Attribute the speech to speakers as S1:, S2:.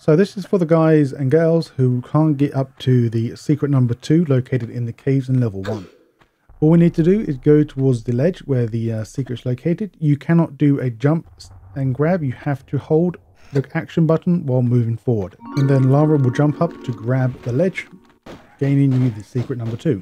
S1: So this is for the guys and girls who can't get up to the secret number two located in the caves in level one. All we need to do is go towards the ledge where the uh, secret is located. You cannot do a jump and grab. You have to hold the action button while moving forward. And then Lara will jump up to grab the ledge, gaining you the secret number two.